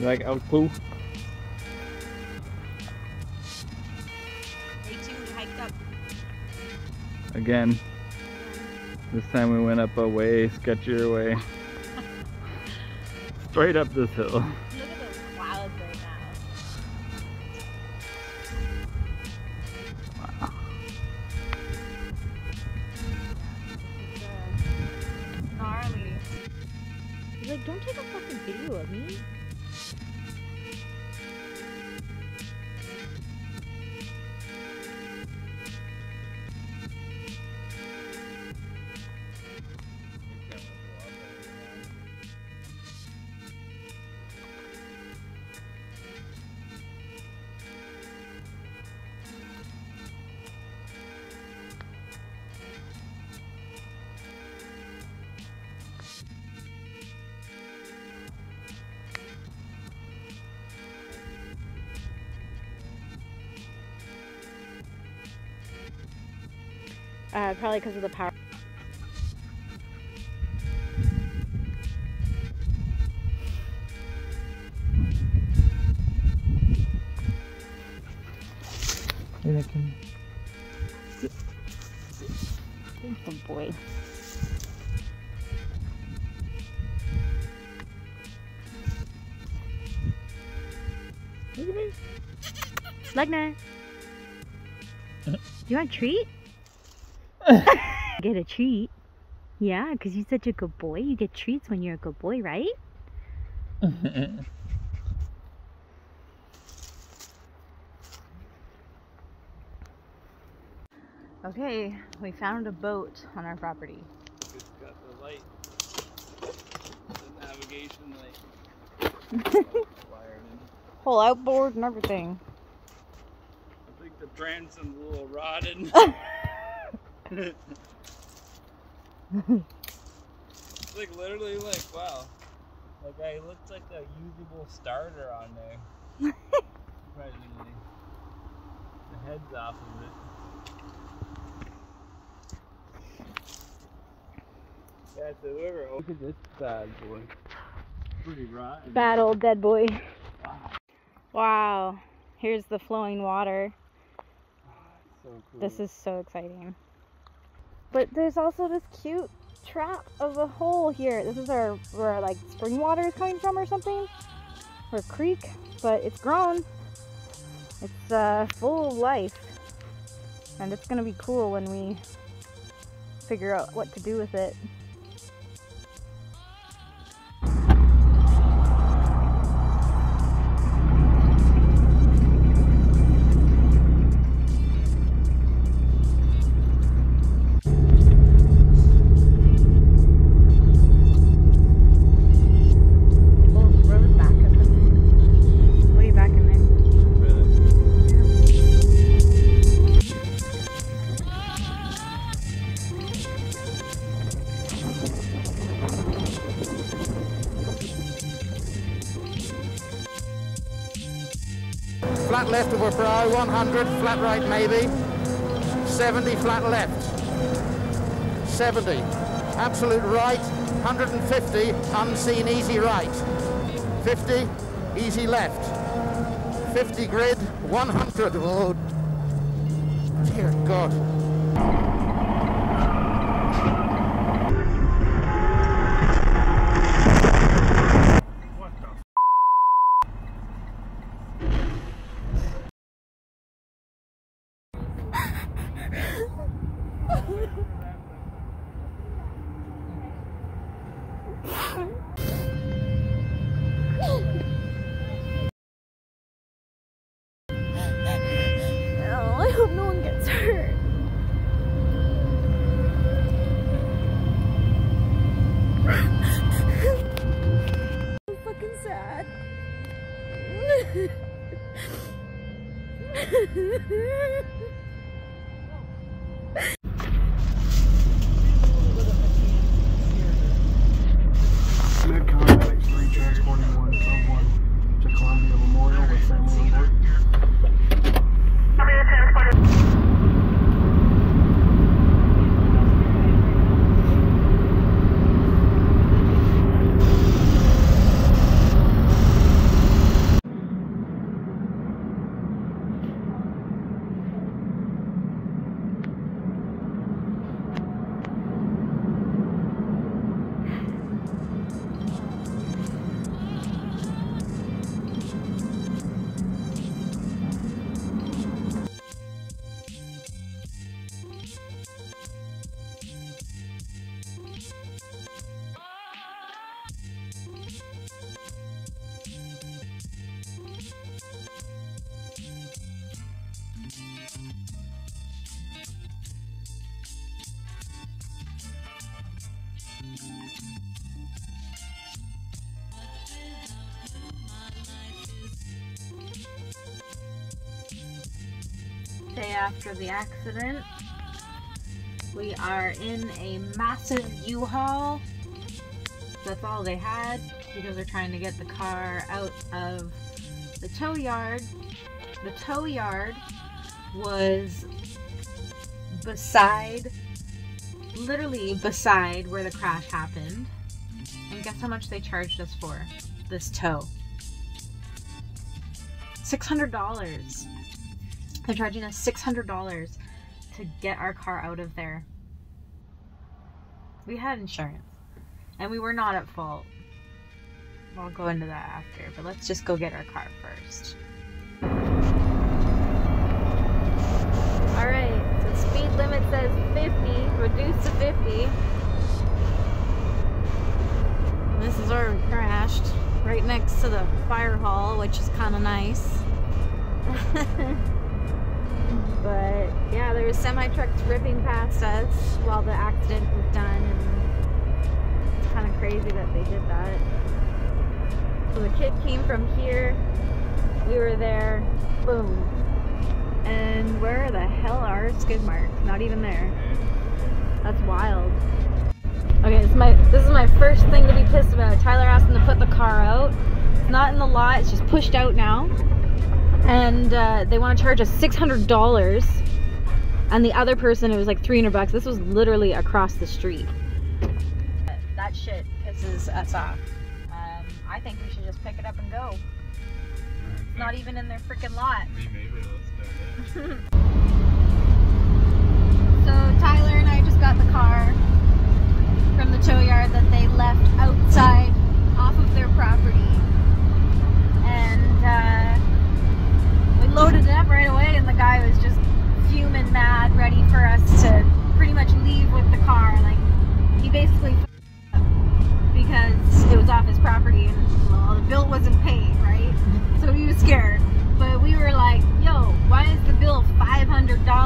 You like poo? Two, hiked up. Again. This time we went up a way sketchier way. Straight up this hill. Look at those clouds right now. Wow. Uh, gnarly. He's like, don't take a fucking video of me. Uh, probably because of the power. Good boy. Look at me. Lugna. Do you want a treat? Get a treat. Yeah, because you're such a good boy. You get treats when you're a good boy, right? Okay, we found a boat on our property. It's got the light. The navigation light. Whole outboard and everything. I think the transom's a little rotted. It's like literally like wow. Like I looked like a usable starter on there. Surprisingly. The head's off of it. Yeah, so whoever look at this bad boy. Pretty rotten. Bad old dead boy. Wow. Here's the flowing water. Ah, so cool. This is so exciting. But there's also this cute trap of a hole here. This is our where like spring water is coming from or something. Or creek, but it's grown. It's uh, full of life. And it's gonna be cool when we figure out what to do with it. 100, flat right maybe. 70, flat left. 70, absolute right, 150, unseen, easy right. 50, easy left. 50 grid, 100. Oh, dear God. Day after the accident. We are in a massive U-Haul. That's all they had because they're trying to get the car out of the tow yard. The tow yard was beside, literally beside where the crash happened. And guess how much they charged us for this tow? $600. They're charging us $600 to get our car out of there. We had insurance and we were not at fault. I'll go into that after, but let's just go get our car first. Alright, so speed limit says 50, reduced to 50. This is where we crashed, right next to the fire hall, which is kind of nice. was semi trucks ripping past us while the accident was done, and it's kind of crazy that they did that. So the kid came from here, we were there, boom. And where the hell are skid marks? Not even there. That's wild. Okay, this is my this is my first thing to be pissed about. Tyler asked him to put the car out. It's not in the lot. It's just pushed out now, and uh, they want to charge us six hundred dollars. And the other person, it was like three hundred bucks. This was literally across the street. That shit pisses us off. Um, I think we should just pick it up and go. It's not even in their freaking lot. Maybe they'll start it. So Tyler and I just got the car from the tow yard that they left outside off of their property. And uh, we loaded it up right away and the guy was just fume and mad, ready for us to pretty much leave with the car. Like, he basically because it was off his property and well, the bill wasn't paid, right? So he was scared. But we were like, yo, why is the bill $500?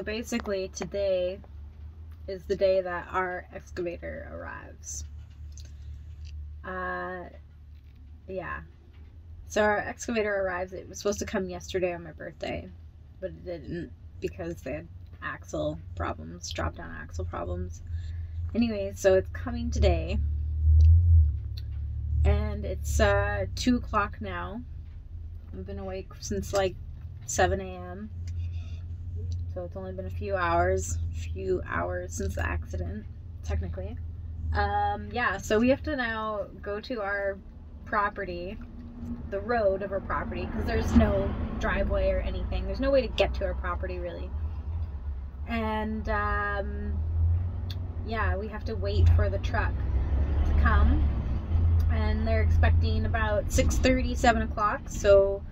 So basically today is the day that our excavator arrives. Uh, yeah. So our excavator arrives. It was supposed to come yesterday on my birthday, but it didn't because they had axle problems, drop down axle problems. Anyway, so it's coming today, and it's uh, two o'clock now. I've been awake since like seven a.m. So it's only been a few hours, few hours since the accident, technically. Um, yeah, so we have to now go to our property the road of our property because there's no driveway or anything. There's no way to get to our property really. And um, yeah, we have to wait for the truck to come. And they're expecting about 6:30, 7 o'clock. So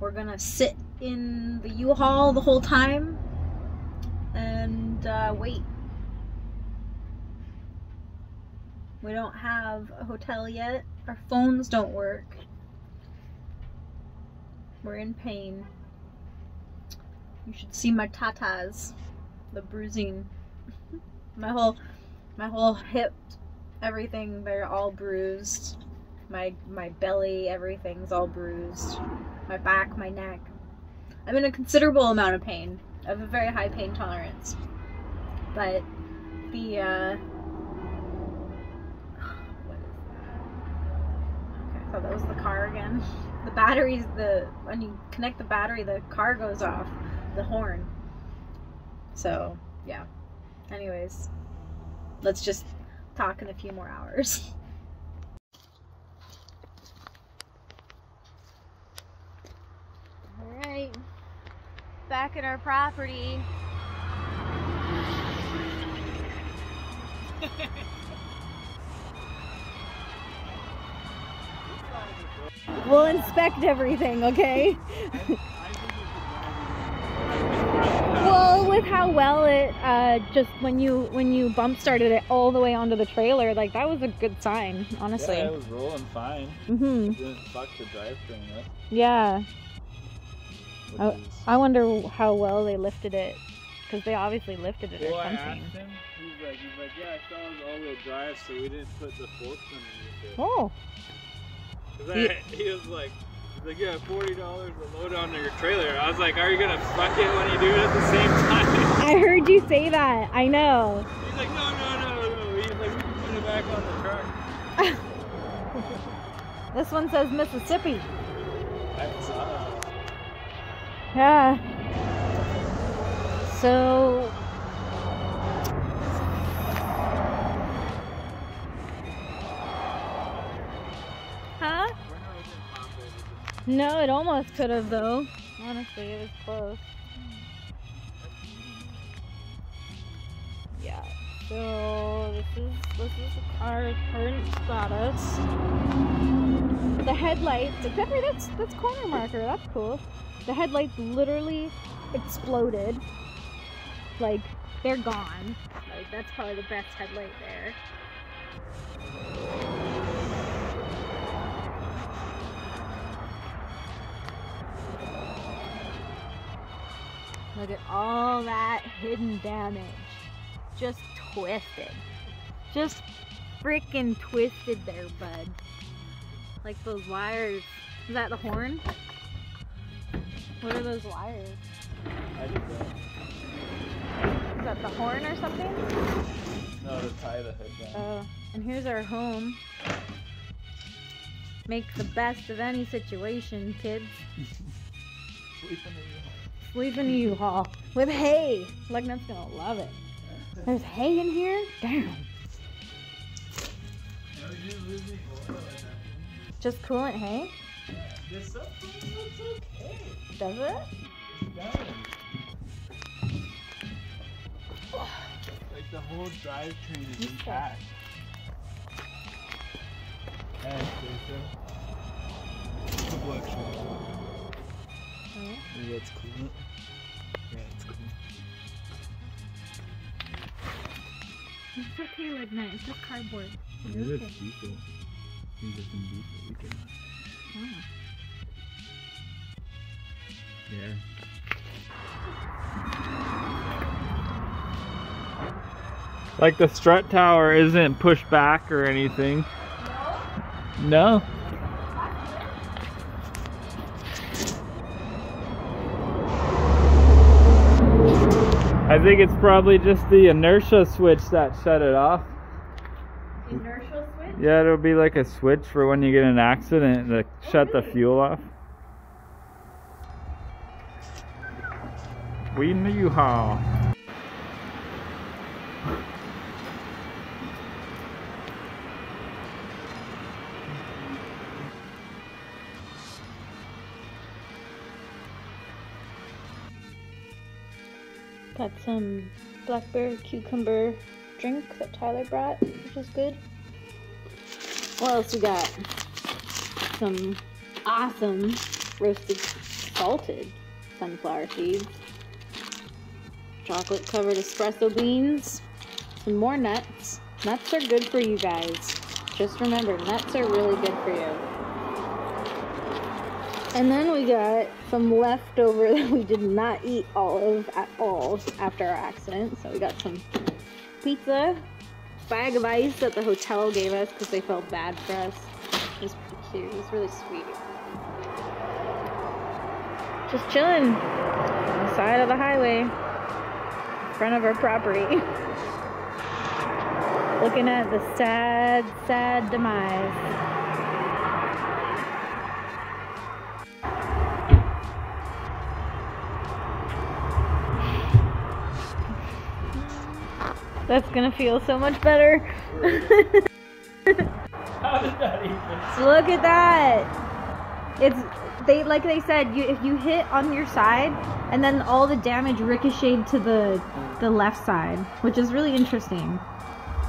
we're gonna sit in the U-Haul the whole time and uh, wait. We don't have a hotel yet. Our phones don't work. We're in pain. You should see my tatas, the bruising. my whole, my whole hip, everything. They're all bruised. My my belly, everything's all bruised. My back, my neck. I'm in a considerable amount of pain. I have a very high pain tolerance. But the uh what is that? Okay, I thought that was the car again. The batteries the when you connect the battery the car goes off, the horn. So yeah. Anyways. Let's just talk in a few more hours. Alright. Back at our property. We'll inspect everything, okay? well, with how well it uh, just when you when you bump started it all the way onto the trailer, like that was a good sign, honestly. Yeah, it was rolling fine. Mhm. It didn't fuck the drivetrain up. Yeah. Oh, I wonder how well they lifted it because they obviously lifted it Well, or I asked something. him. He's like, he's like, yeah, I saw it was all-wheel drive, so we didn't put the forks underneath it. Oh, 'Cause I, he was like, he's like, yeah, forty dollars to load onto your trailer. I was like, are you gonna fuck it when you do it at the same time? I heard you say that. I know. He's like, no, no, no, no. He's like, we can put it back on the truck. This one says Mississippi. I saw that. Uh, yeah. So. Huh? No, it almost could have though. Honestly, it was close. Yeah. So this is this is the car's current status. The headlights, except for that's that's corner marker. That's cool. The headlights literally exploded. Like they're gone. Like that's probably the best headlight there. Look at all that hidden damage. Just twisted. Just freaking twisted there, bud. Like those wires. Is that the horn? What are those wires? I did that. Is that the horn or something? No, to tie the hood down. Oh, and here's our home. Make the best of any situation, kids. Sleep in the Sleep in a U-Haul with hay. Lugnut's gonna love it. There's hay in here? Damn. Just coolant hay? This stuff looks okay. Does it? Like the whole drivetrain is Okay. intact. And so couple extra. Oh. Maybe that's cool. Yeah, it's cool. It's okay, Lugnut. It's just cardboard. It's Maybe okay. it's diesel. Maybe it's in diesel. We can. Oh. Yeah. Like the strut tower isn't pushed back or anything. No. I think it's probably just the inertia switch that shut it off. Inertial switch? Yeah, it'll be like a switch for when you get an accident to oh, shut the fuel off. We in the some blackberry cucumber drink that Tyler brought, which is good. What else we got? Some awesome roasted salted sunflower seeds. Chocolate covered espresso beans. Some more nuts. Nuts are good for you guys. Just remember, nuts are really good for you. And then we got some leftover that we did not eat all of at all after our accident. So we got some pizza, bag of ice that the hotel gave us because they felt bad for us. It was pretty cute. It was really sweet. Just chilling on the side of the highway, in front of our property. Looking at the sad, sad demise. That's gonna feel so much better. How did that even? Look at that. It's they like they said you if you hit on your side and then all the damage ricocheted to the the left side, which is really interesting.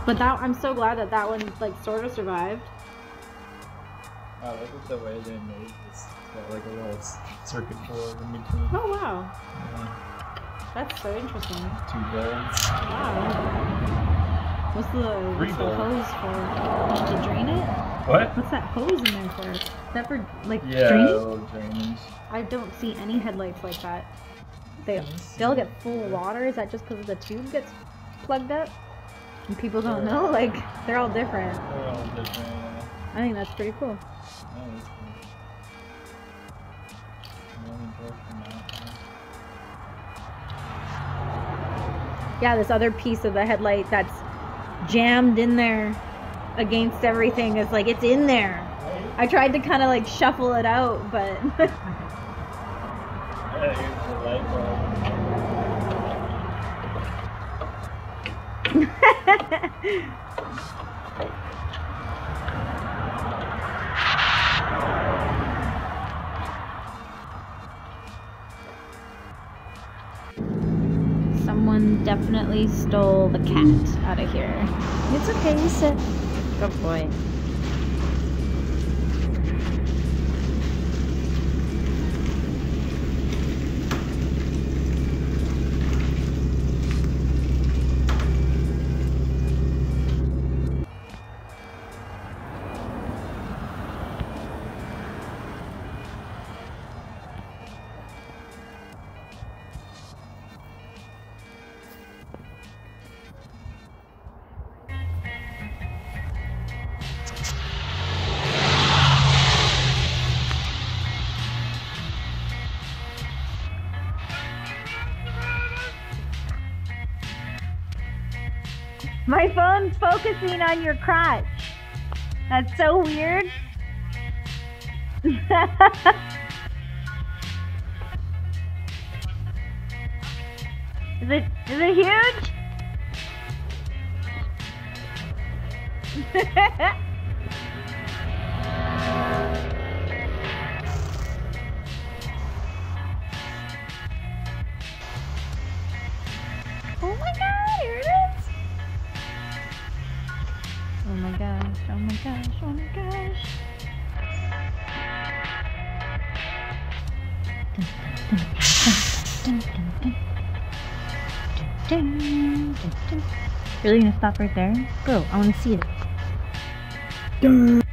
But that I'm so glad that that one like sort of survived. Look at the way they made this. Like a little circuit board in between. Oh wow, Yeah, that's so interesting. two bulbs. Wow. What's the, Three what's the hose for? To drain it? What? What's that hose in there for? Is that for like Yeah, draining? drainage. I don't see any headlights like that. They Let me see. they'll get full of water. Is that just because the tube gets plugged up? And people don't know. Like they're all different. They're all different. Yeah. I think that's pretty cool. That Yeah, this other piece of the headlight that's jammed in there against everything is like it's in there. I tried to kind of like shuffle it out, but definitely stole the cat out of here. It's okay, you sit. Good boy. My phone's focusing on your crotch. That's so weird. is it is it huge? Really gonna stop right there? Bro, I wanna see it.